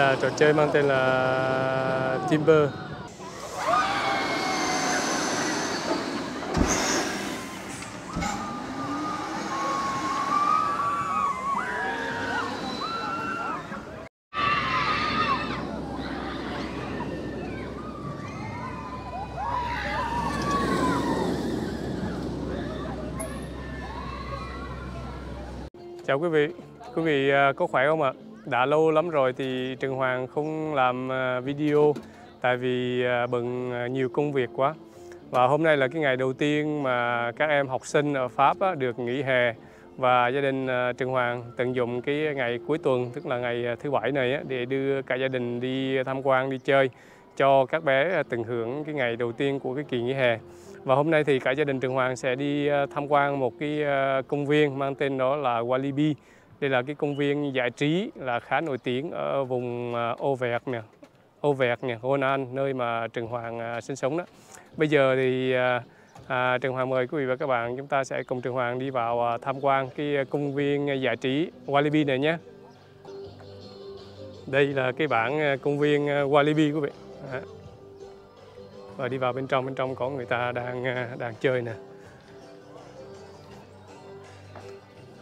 Là trò chơi mang tên là Timber. Chào quý vị, quý vị à, có khỏe không ạ? Đã lâu lắm rồi thì Trường Hoàng không làm à, video tại vì à, bận à, nhiều công việc quá. Và hôm nay là cái ngày đầu tiên mà các em học sinh ở Pháp á, được nghỉ hè và gia đình Trần Trường Hoàng tận dụng cái ngày cuối tuần tức là ngày thứ bảy này á, để đưa cả gia đình đi tham quan đi chơi cho các bé tận hưởng cái ngày đầu tiên của cái kỳ nghỉ hè. Và hôm nay thì cả gia đình Trường Hoàng sẽ đi tham quan một cái công viên mang tên đó là Walibi. Đây là cái công viên giải trí là khá nổi tiếng ở vùng à, Ô Vẹt nè, Auvergne nè, Ronan, nơi mà Trường Hoàng à, sinh sống đó. Bây giờ thì à, à Trần Trường Hoàng mời quý vị và các bạn chúng ta sẽ cùng Trường Hoàng đi vào tham quan cái công viên giải trí Walibi này nhé. Đây là cái bảng công viên Walibi quý vị. Và đi vào bên trong, bên trong có người ta đang đang chơi nè.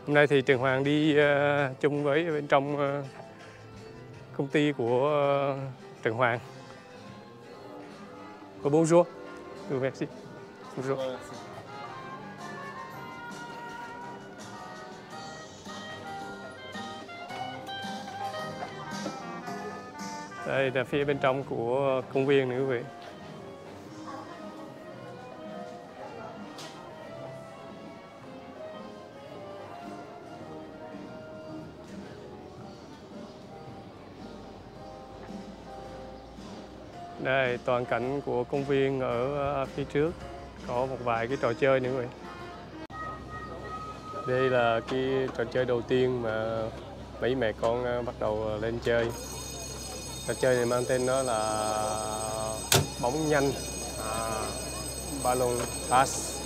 Hôm nay thì Trường Hoàng đi à, chung với bên trong à, công ty của à, Trường Hoàng. Oh, bonjour. Oui, merci. Bonjour. Đây là phía bên trong của công viên nữa quý vị. Đây, toàn cảnh của công viên ở ờ, phía trước có một vài cái trò chơi nữa vậy. Đây là cái trò chơi đầu tiên mà mấy mẹ con ờ, bắt đầu ờ, lên chơi. Trò chơi này mang tên nó là bóng nhanh, à, ballon pass.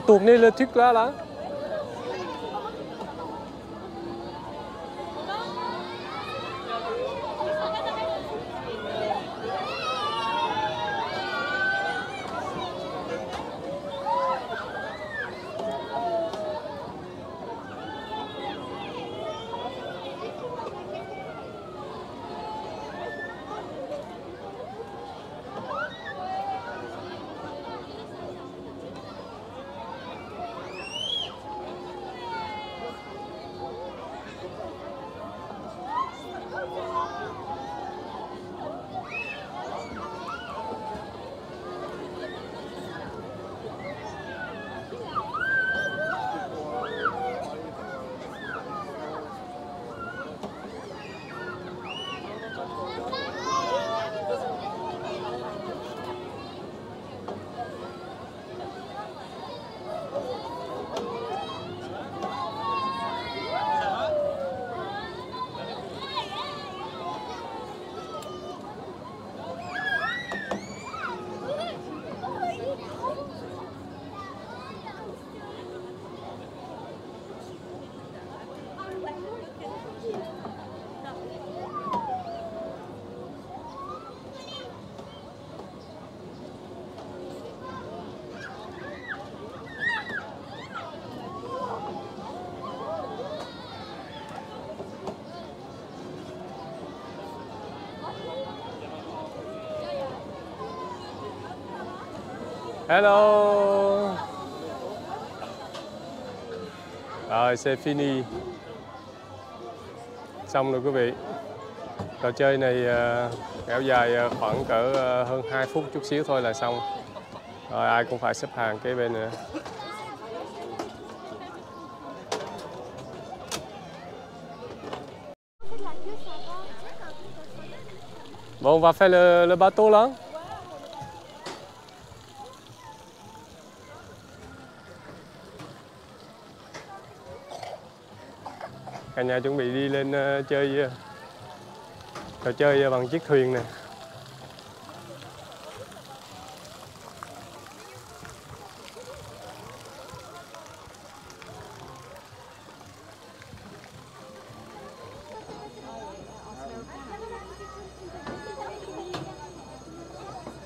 Và tuột này là thích quá là. Hello. Rồi xe fini. Xong rồi quý vị. Trò chơi này ờ, kéo dài ờ, khoảng cỡ ờ, hơn 2 phút chút xíu thôi là xong. Rồi ai cũng phải xếp hàng kế bên nữa. Bon, on va faire le, le bateau là. Cả nhà chuẩn bị đi lên ờ, chơi ờ, trò chơi ờ, bằng chiếc thuyền nè.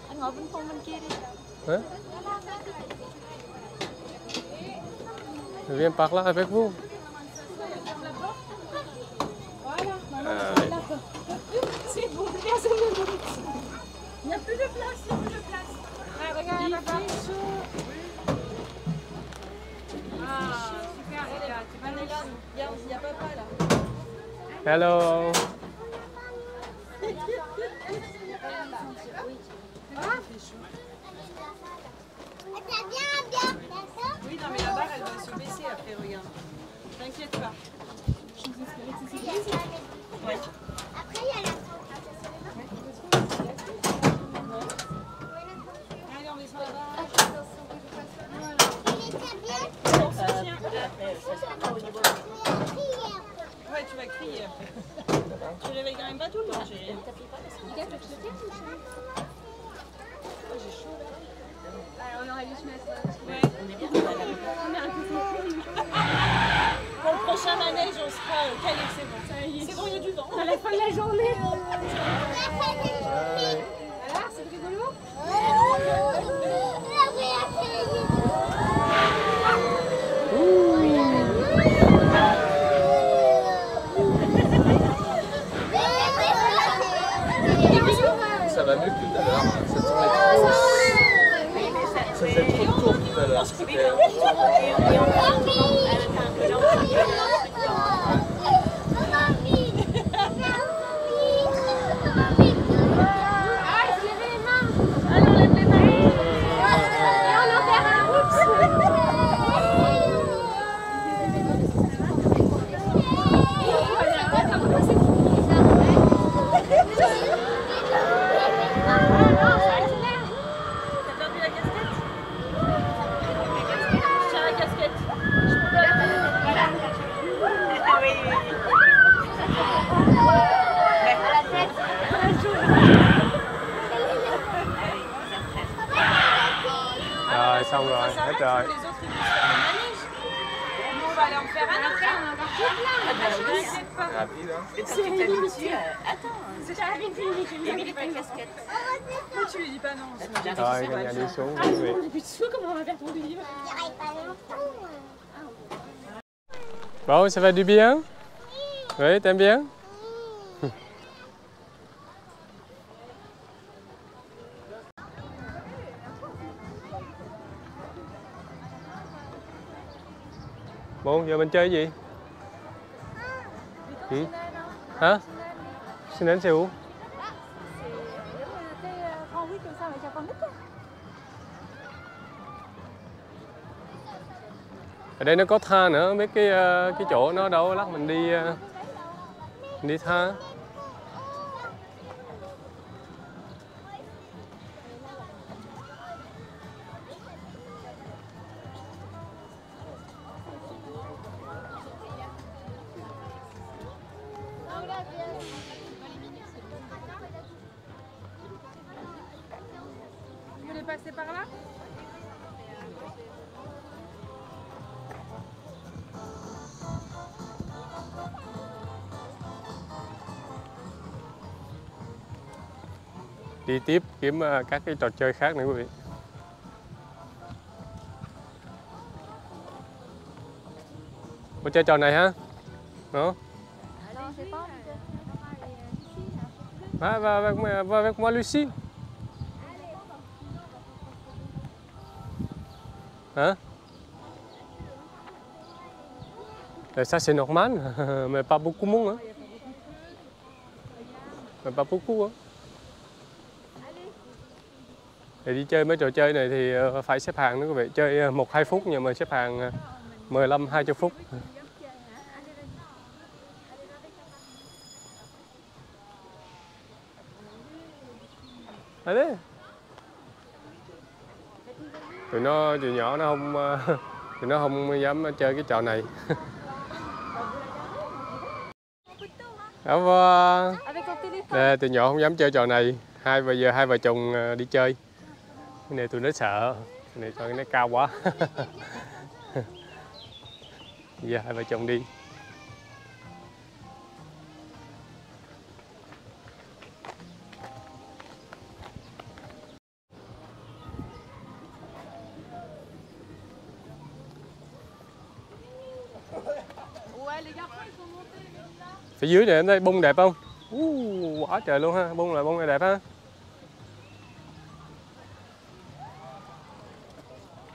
Anh ngồi bên khung bên kia đi. Hả? Viens par là avec vous. Hello. Oui, non, mais la barre, elle va se baisser après, regarde. T'inquiète pas. Ouais. Après, il y a la Allez, on descend la barre. Il était bien On se tient. Ouais, tu vas crier après. Tu réveilles quand même pas tout le monde, chérie. Ouais. Pour le prochain manège, on sera euh, calé, c'est bon. C'est bon, il y a du vent. À la fin de la journée. Alors, c'est rigolo Va mieux que tout à l'heure. Tournait trop. Ça faisait trop tours tout à l'heure. Le manège. Nous, on va aller en faire un après. On a encore tout plein. T'inquiète pas. Rapide, hein. Pourquoi tu lui dis pas non c'est- Rồi cả nhà đi xuống quý vị. Bon, ça va du bien? Oui, t'aimes bien Bon, giờ mình chơi gì? Ừ? Hả? Xin đến Seoul. Ở đây nó có tha nữa, mấy cái ờ, cái chỗ nó đâu lát mình đi ờ, mình đi tha. Đi tiếp kiếm à, các cái trò chơi khác nữa quý vị. Cô chơi trò này ha? Đó. Va, va avec moi, va avec moi Lucie. Hein Et ça c'est normal, mais pas beaucoup monde. Hein. Mais pas beaucoup. Hein. Để đi chơi mấy trò chơi này thì ờ, phải xếp hàng nữa quý vị. Chơi ờ, 1-2 phút nhưng mà xếp hàng ờ, 15-20 phút. Đấy. Tụi nó tụi nhỏ nó không tụi nó không dám chơi cái trò này. Đó vâng. Avec ton téléphone. Nè, tụi nhỏ không dám chơi trò này. Hai bây giờ hai vợ chồng đi chơi. Cái này tụi nó sợ. Cái này cho nó cao quá. giờ dạ, hai vợ chồng đi. Phía dưới này em thấy bông đẹp không? Uh, quá trời luôn ha. Bông là bông này đẹp ha.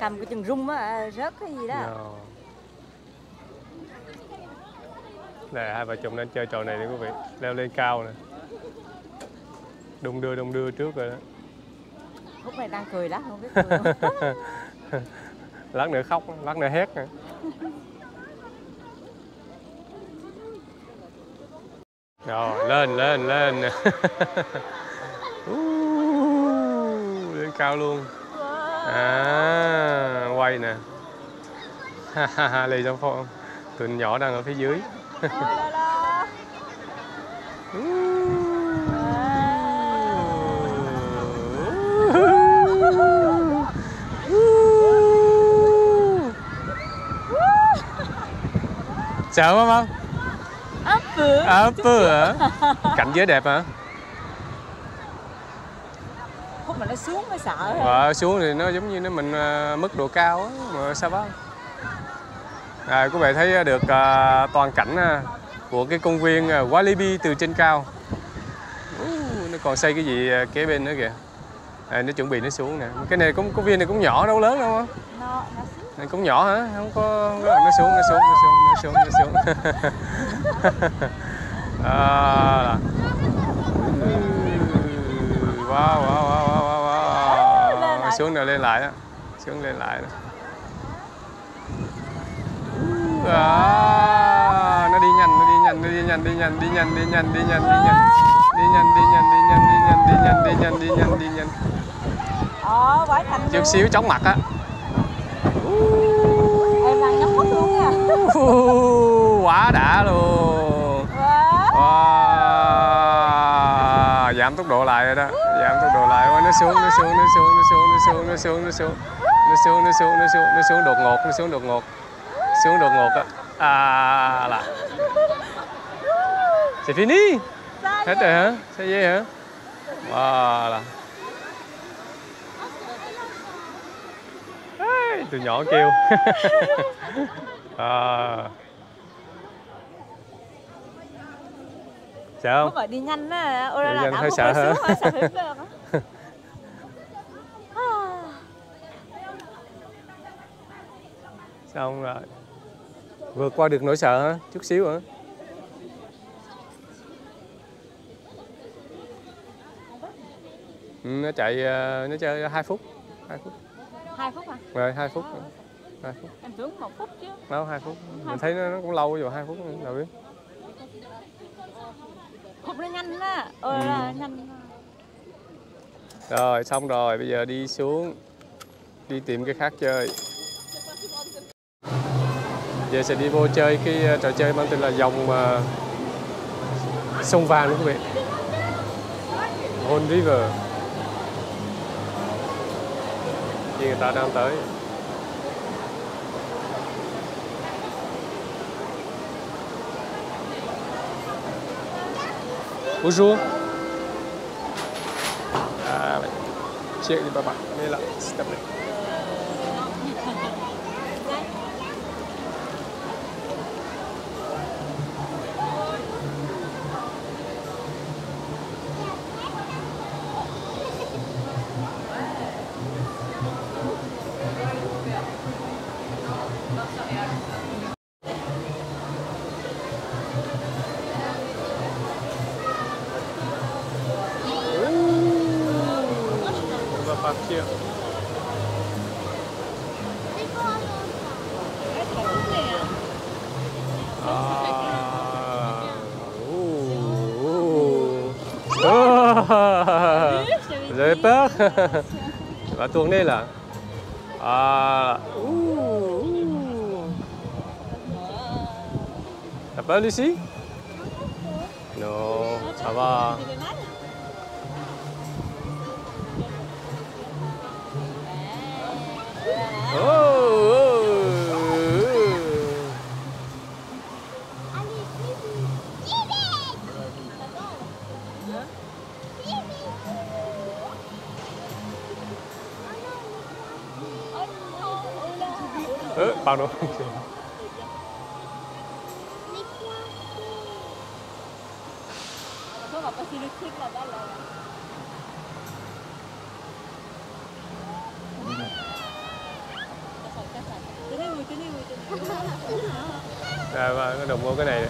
cầm cái chừng rung á rớt cái gì đó Ờ. Nè, hai vợ chồng đang chơi trò này nè quý vị. Leo lên cao nè. Đung đưa đung đưa trước rồi đó. lúc này đang cười lắm không biết cười không. lát nữa khóc lát nữa hét nữa. rồi lên lên lên lên cao luôn à quay nè. Ha, ha, ha, lì trong phòng tụi nhỏ đang ở phía dưới. Sợ không không ấp vừa. Ấp hả? Cảnh giới đẹp hả khúc mà nó xuống mới sợ Ờ, xuống thì nó giống như nó mình à, mức độ cao á, mà sao bác à, quý vị thấy được à, toàn cảnh à, của cái công viên à, Walibi từ trên cao. Uh, nó còn xây cái gì à, kế bên nữa kìa. À, nó chuẩn bị nó xuống nè. Cái này cũng công viên này cũng nhỏ đâu lớn đâu á. nó nó này cũng nhỏ hả? Không có, có nó xuống nó xuống nó xuống nó xuống nó xuống. À, wow wow wow lại. xuống rồi lên lại đó xuống lên lại đó à, nó đi nhanh nó đi nhanh nó đi nhanh đi nhanh đi nhanh đi nhanh đi nhanh đi nhanh đi nhanh đi nhanh đi nhanh đi nhanh đi nhanh đi nhanh đi nhanh đi nhanh ờ quái thành chút xíu chóng mặt á em đang nhắm mắt luôn nha quá đã luôn Wow. giảm tốc độ lại rồi đó giảm tốc độ lại Ôi, nó xuống nó xuống nó xuống nó xuống xuống nó xuống nó xuống. Nó xuống nó xuống nó xuống nó xuống đột ngột nó xuống đột ngột. Xuống đột ngột á. À là. C'est fini hết rồi hả? Sao vậy hả? Wow là. Ê, tụi nhỏ kêu. À. sợ không đi nhanh á. Ôi Đi nhanh hơi sợ hả? xuống hơi sợ hữu cơ hả À. xong rồi. Vượt qua được nỗi sợ chút xíu hả? Ừ, nó chạy ờ, nó chơi hai phút. Hai phút. Hai phút à rồi hai phút. Hai phút. Em tưởng một phút chứ. Đâu hai phút. Mình thấy nó, nó cũng lâu rồi hai phút đâu biết. Khúc nó nhanh á ôi Ừ. là nhanh rồi xong rồi bây giờ đi xuống đi tìm cái khác chơi giờ sẽ đi vô chơi cái ờ, trò chơi mang tên là dòng uh, sông vàng đó quý vị Hồn River. Thì người ta đang tới. Bonjour. À, Chị đi bà bạn. Đây là step này. Avez peur Ça va tourner là. Ah. Ouh, ouh. T'as peur Lucie Non, Tenez-vous, tenez-vous, tenez-vous. Rồi, và nó đụng vô cái này.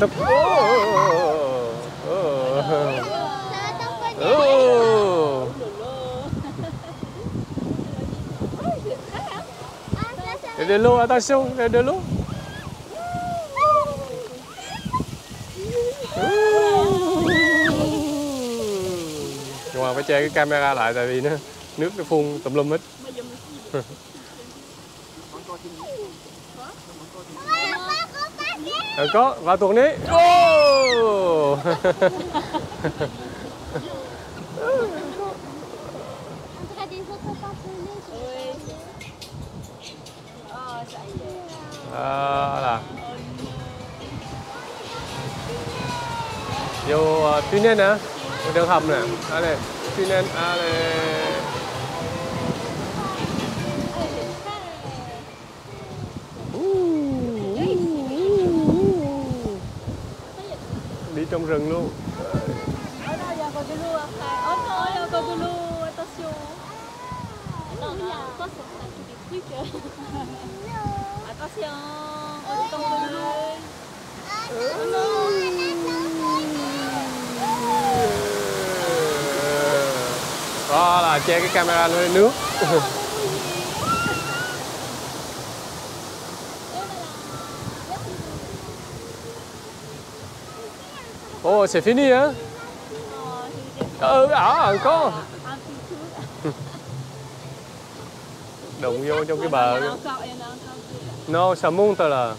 Tấp. Oh, oh, oh, Oh. Ah, ça, ça Il y a de l'eau, attention, il y a de l'eau. Nhưng mà phải che cái camera lại tại vì nó nước nó phun tùm lum hết. Ừ, có, vào tuần đi. Oh! tuy nhiên tunnel nè đường hầm nè à đây nhiên à đây đi trong rừng luôn Attention, on est y a encore de l'eau après. Oh non, il y a encore de l'eau. Attention. Attends, là, toi, ça sera tous des trucs. Attention. Oh, il tombe de l'eau đó là che cái camera lên nước Oh, c'est fini, hein Ừ, à, có petit peu. Đụng vô trong cái bờ. No, ça monte là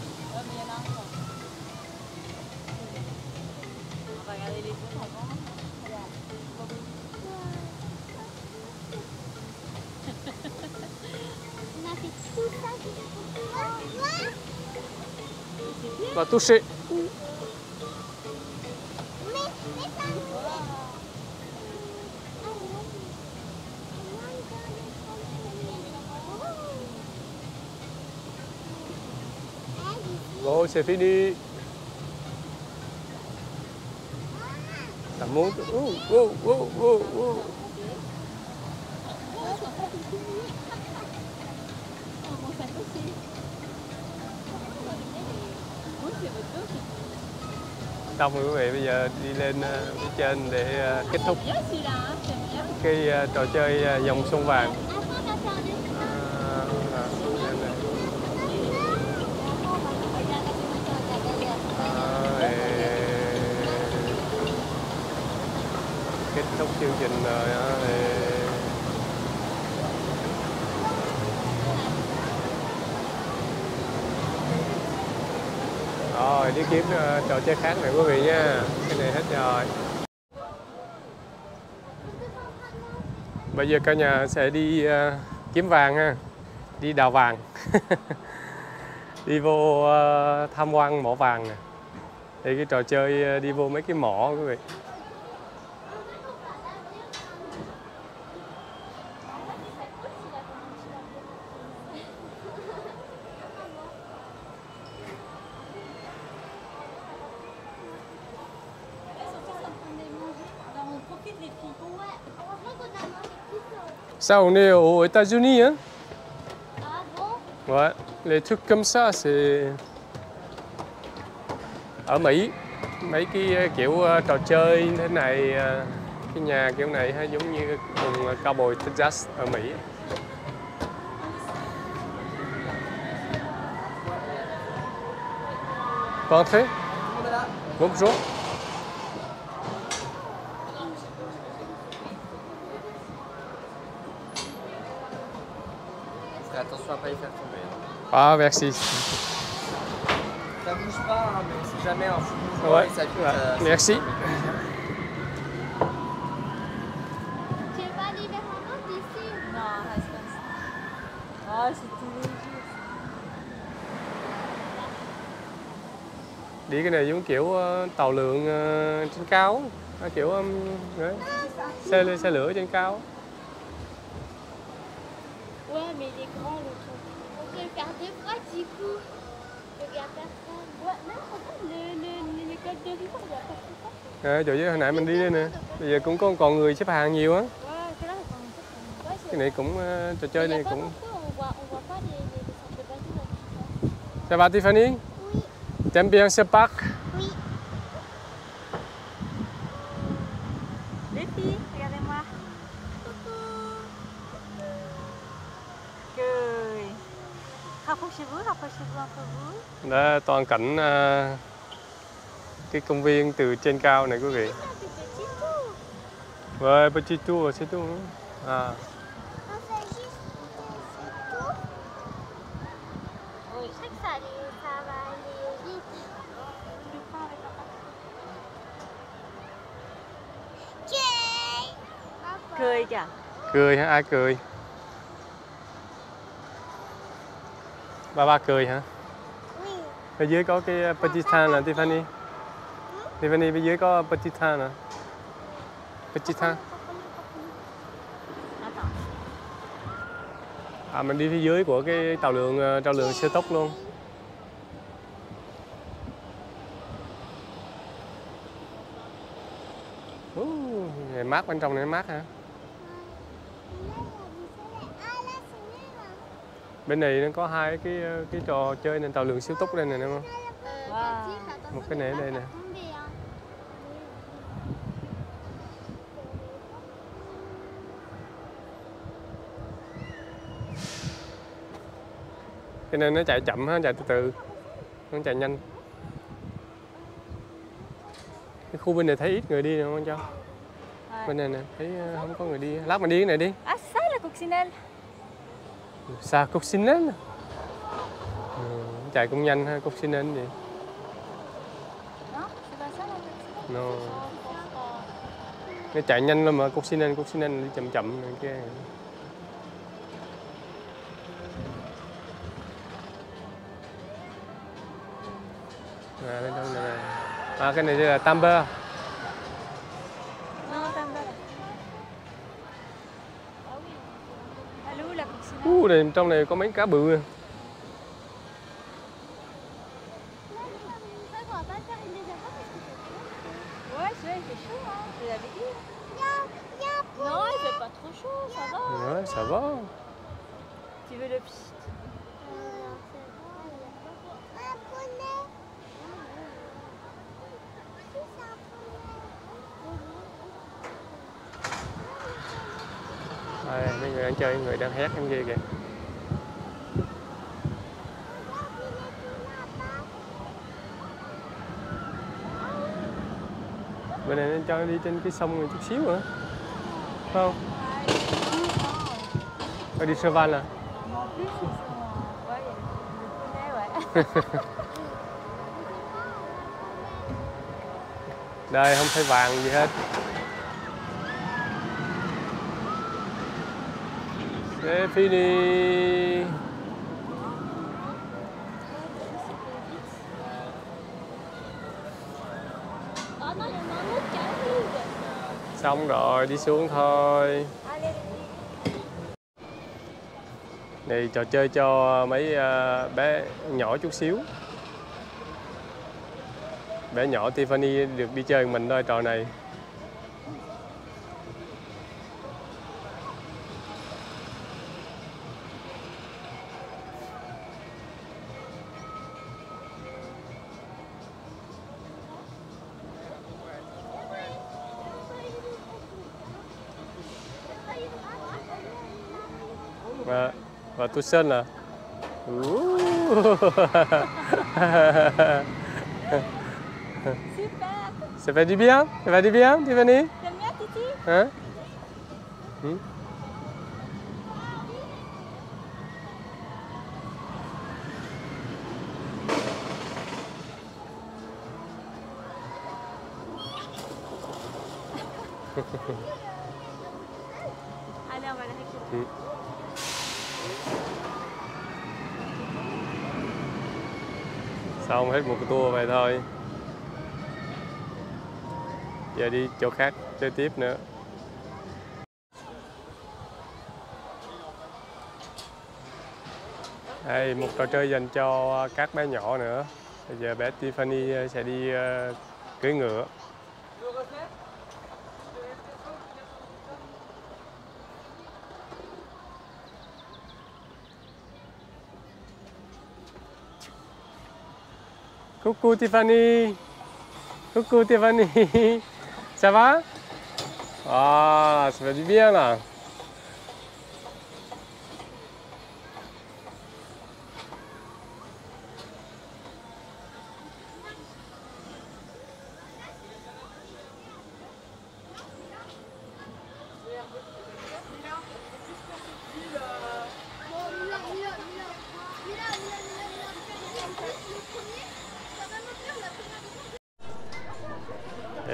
Ça. Bon, c'est fini Ça monte Oh, oh, oh, oh, oh. Xong rồi quý vị, bây giờ đi lên ờ, phía trên để ờ, kết thúc. Cái ờ, trò chơi dòng sông vàng. Kết thúc chương trình rồi rồi đi kiếm uh, trò chơi khác này quý vị nha. Cái này hết rồi. Bây giờ cả nhà sẽ đi uh, kiếm vàng ha. Đi đào vàng. Đi vô uh, tham quan mỏ vàng nè. Thì cái trò chơi uh, đi vô mấy cái mỏ quý vị On profite les filles. Heureusement qu'on a mangé plus tôt. Ça, on est aux États-Unis, hein Ah bon Ouais, les trucs comme ça, c'est ở Mỹ. Mấy cái ờ, kiểu ờ, trò chơi như thế này ờ, cái nhà kiểu này ha giống như vùng cowboy Texas ở Mỹ Pas entrer Bonjour. Fais attention à pas y faire tomber. hein. Ah, merci. Ça bouge pas, hein, mais on sait jamais, un fou mouvement Ouais, ça vite. ouais. euh, ça Merci. tombe. Tu veux pas aller vers maman d'ici Non, reste comme ça. Ah, c'est tout léger. Đi cái này giống kiểu ờ, tàu lượn ờ, trên cao. Kiểu um, đấy. xe xe lửa trên cao. Ouais, mais il est grand le truc. On peut le faire deux fois du coup. Regarde personne. Ouais, même regarde le, le, le, le code de rive, il y a pas tout ça. À, chỗ dưới hồi nãy mình đi đây nè. Bây giờ cũng có còn người xếp hàng nhiều á. Cái này cũng ờ, trò chơi này cũng. Ça va Tiffany? Oui. T'aimes bien ce parc? Oui. Les filles, regardez-moi. Cười. Rapprochez-vous, rapprochez-vous peu vous. Đó toàn cảnh ờ, cái công viên từ trên cao này quý vị. Tour, c'est tout. hein. À. Cười kìa. Cười hả? Ai cười? Ba ba cười hả? Ở dưới có cái ờ, petit than nè Tiffany. Tiffany bên dưới có petit than nè. Petit than. Attends. À mình đi phía dưới của cái tàu lượn ờ, tàu lượn siêu tốc luôn. Uh, này mát bên trong này mát hả? Bên này nó có hai cái ờ, cái trò chơi nên tàu lượn siêu tốc đây này đúng không? Euh, Wow. Một cái pas đây nè. Cho nên nó chạy chậm ha, chạy từ từ. Nó chạy nhanh. Cái khu bên này thấy ít người đi nè không cho? Bên này nè, thấy ờ, không có người đi. Lát mình đi cái này đi. Ah, ça la coccinelle. Xa cục xin đến. Ừ, chạy cũng nhanh ha, cục xin đến vậy. Coccinelle. No. Nó chạy nhanh lắm mà cục xin đến, cục xin đến đi chậm chậm này kia. À, bên trong này nè. À, cái này là Tamber. Coccinelle Uh, này, trong này có mấy cá bự. à. Ça, on va pas faire une deuxième fois parce que c'est chaud. Ouais, celui-là il fait chaud, hein. Je l'avais dit. Il y a, il y a un Non, il fait pas trop chaud, ça va. Ouais, ça va. Tu veux le pchit Un poney. Si, c'est un poney. À, mấy người đang chơi, người đang hét em kia kìa. Bên này nên cho đi trên cái sông này chút xíu nữa. Không? Ở đi sơ van à? Đây không thấy vàng gì hết. C'est fini. Ah non, il y en a un autre C'est fini. Xong rồi, đi xuống thôi. Này trò chơi cho mấy à, bé nhỏ chút xíu. Bé nhỏ Tiffany được đi chơi mình thôi trò này. Và, và tout seul là. Ouh. Super Ça fait du bien? Ça fait du bien, Tiffany? T'aimes bien Titi Hein? Hmm? Xong hết một tour vậy thôi. Giờ đi chỗ khác chơi tiếp nữa. Đây, một trò chơi dành cho các bé nhỏ nữa. Bây giờ bé Tiffany sẽ đi ờ, cưỡi ngựa. Coucou Tiffany. Coucou Tiffany. Ça va? Ah, ça fait du bien là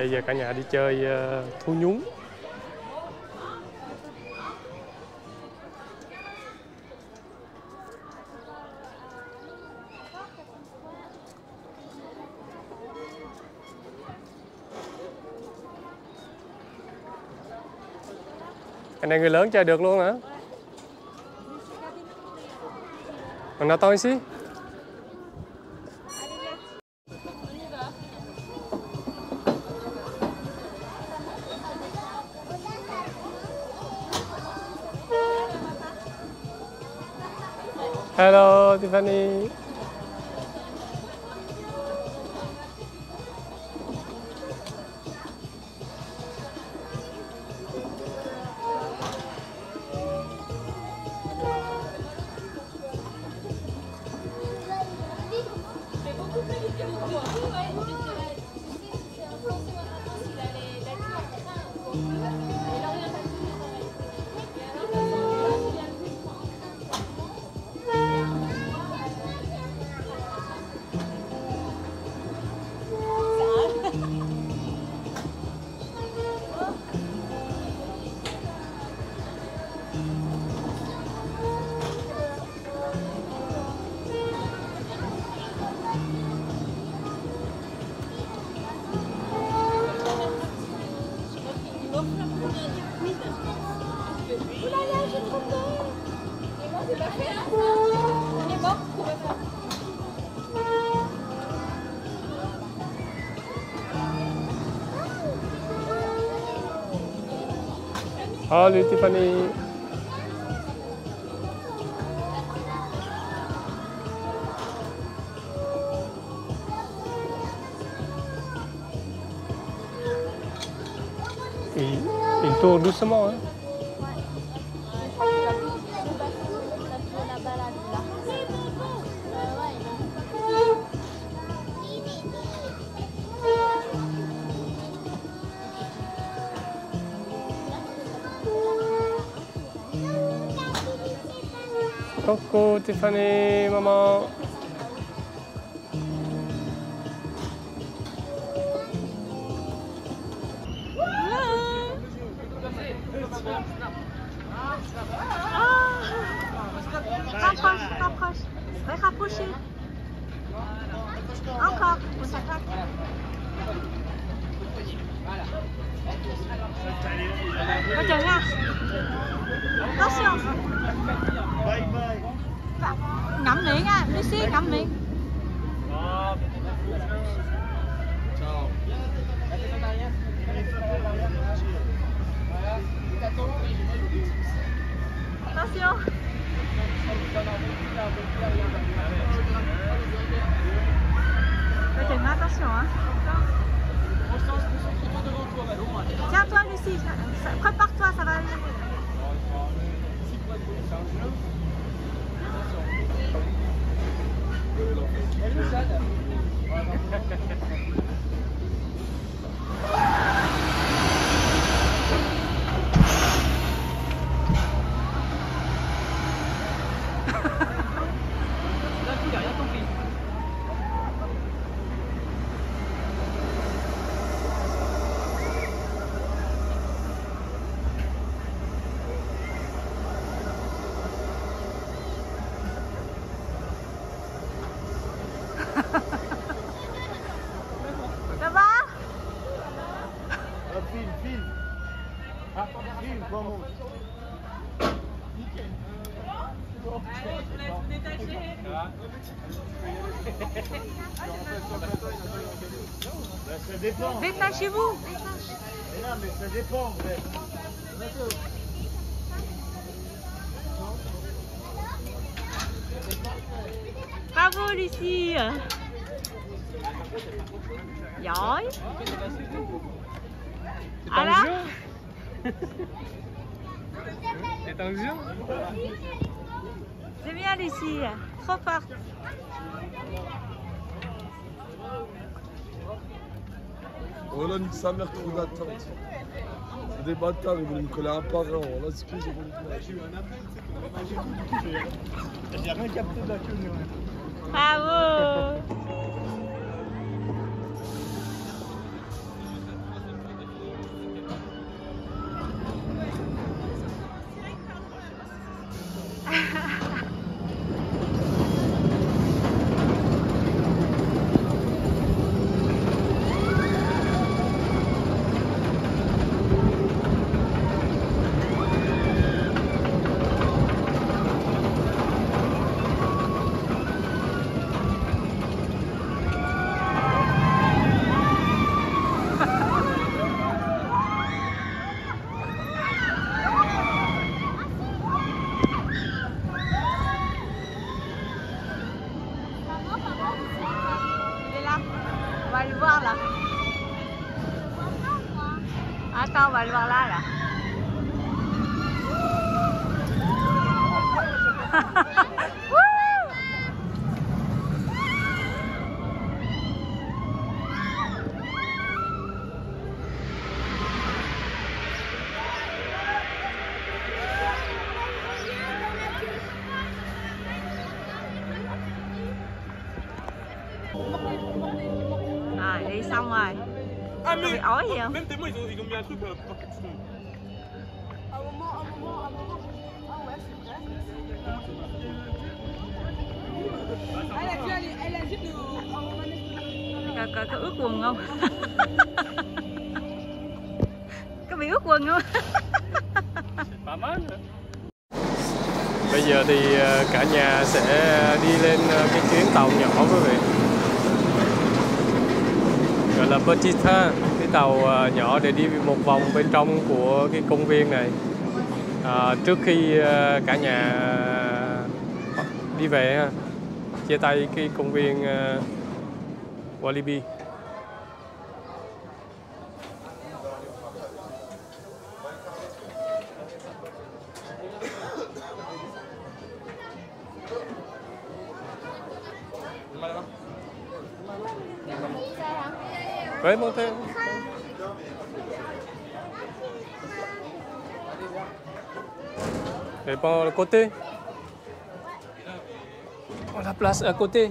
Bây giờ cả nhà đi chơi ờ, thu nhúng Cái này người lớn chơi được luôn hả? On to xí. Hello Tiffany Salut Tiffany Il, il tourne doucement hein. 高く打ちさねまま dépend. Détachez-vous Mais non, mais ça dépend. mais- Bravo Lucie Giỏi À đó Attention C'est bien Lucie Trop forte Oh là, nique sa mère, trop d'attente. C'est des bâtards, ils voulaient me coller un par un. Là, ce que j'ai voulu faire. J'ai rien capté de la queue. Bravo ils ont, ils ont mis un truc euh, pour que tu- Coi coi có ướt quần không? có bị ướt quần không? Bây giờ thì ờ, cả nhà sẽ đi lên ờ, cái chuyến tàu nhỏ quý vị Gọi là Petita Cái tàu à, nhỏ để đi một vòng bên trong của cái công viên này. À, Trước khi à, cả nhà à, đi về ha Chia tay cái công viên Walibi. Ouais, montez. Et par le côté. On la place à côté.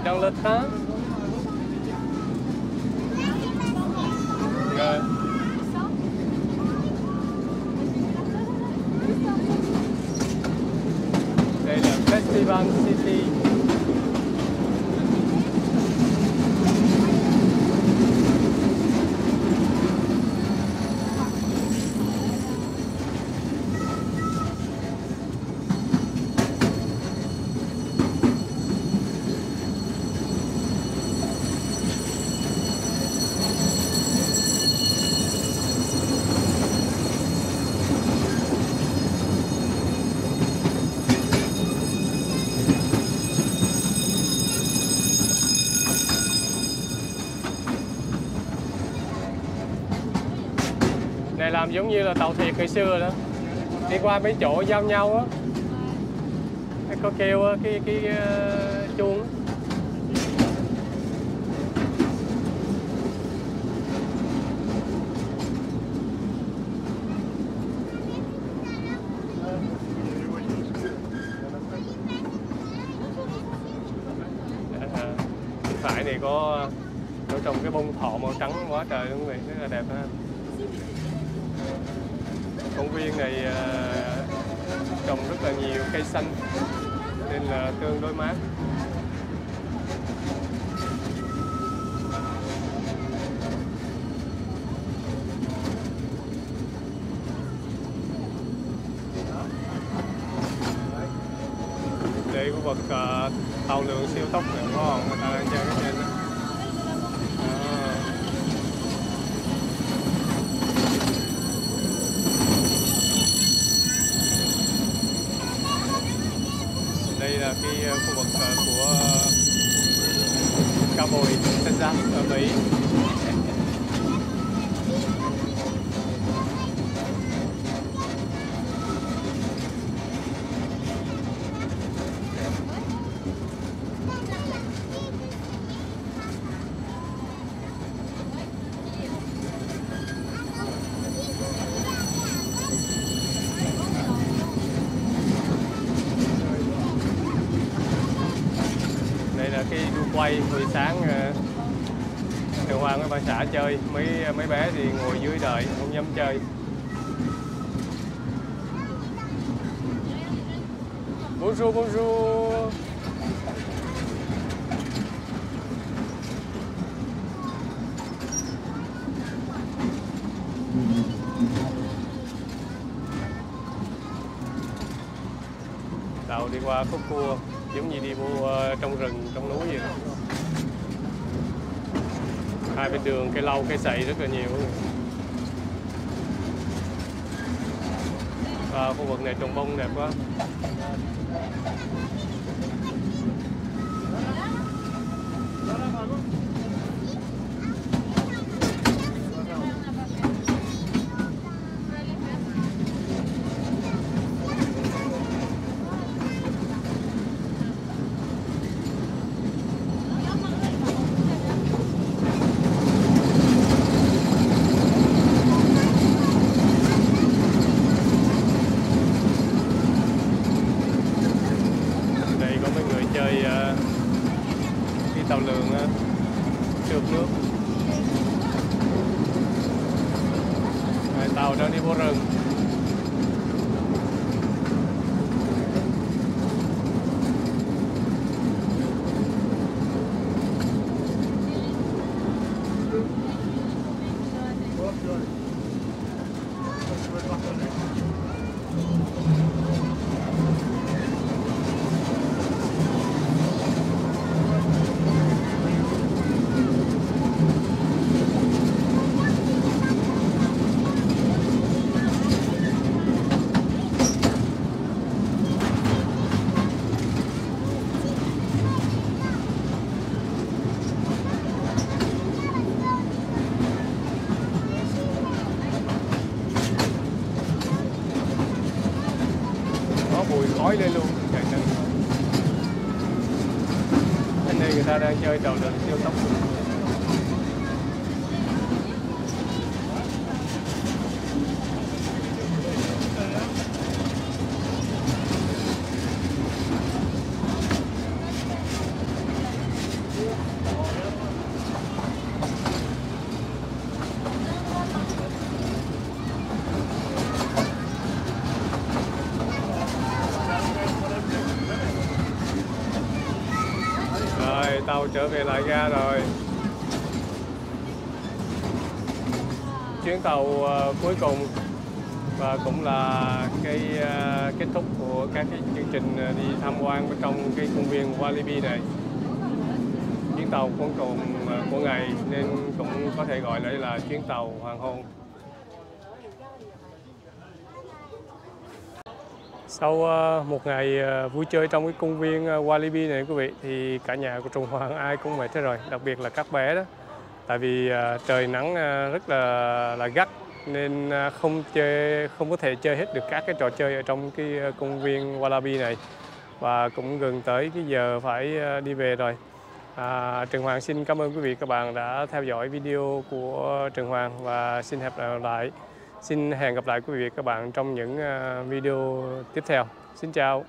Đi trong lịch làm giống như là tàu thiệt ngày xưa đó. Đi qua mấy chỗ giao nhau á. Có kêu ờ, cái cái uh, chuông ờ, phải này có ở trong cái bông thọ màu trắng quá trời luôn quý vị rất là đẹp ha công viên này ờ, trồng rất là nhiều cây xanh nên là tương đối mát đây khu vực à, tàu lượn siêu tốc này đúng không người ta đang chơi cái trên đó Đó. đây là cái ờ, khu vực ờ, của cao bồi Texas ở Mỹ đây là cái buổi sáng ờ, đường hoàng với bà xã chơi. Mấy mấy bé thì ngồi dưới đợi không dám chơi. Bonjour bonjour. Tàu đi qua khúc cua giống như đi vô ờ, trong rừng trong núi vậy đó hai bên đường cây lau cây sậy rất là nhiều. À, khu vực này trồng bông đẹp quá. Về lại ga rồi. Chuyến tàu uh, cuối cùng và cũng là cái uh, kết thúc của các cái chương trình ờ, đi tham quan bên trong cái công viên Walibi này. Chuyến tàu cuối cùng của ngày nên cũng có thể gọi đây là chuyến tàu hoàng hôn. Sau ờ, một ngày ờ, vui chơi trong cái công viên ờ, Walibi này quý vị thì cả nhà của Trung Hoàng ai cũng mệt hết rồi, đặc biệt là các bé đó. Tại vì trời nắng rất là là gắt nên không chơi không có thể chơi hết được các cái trò chơi ở trong cái công viên Wallaby này và cũng gần tới cái giờ phải đi về rồi. À, Trần Hoàng xin cảm ơn quý vị các bạn đã theo dõi video của Trần Hoàng và xin hẹn gặp lại xin hẹn gặp lại quý vị các bạn trong những à, video tiếp theo. Xin chào.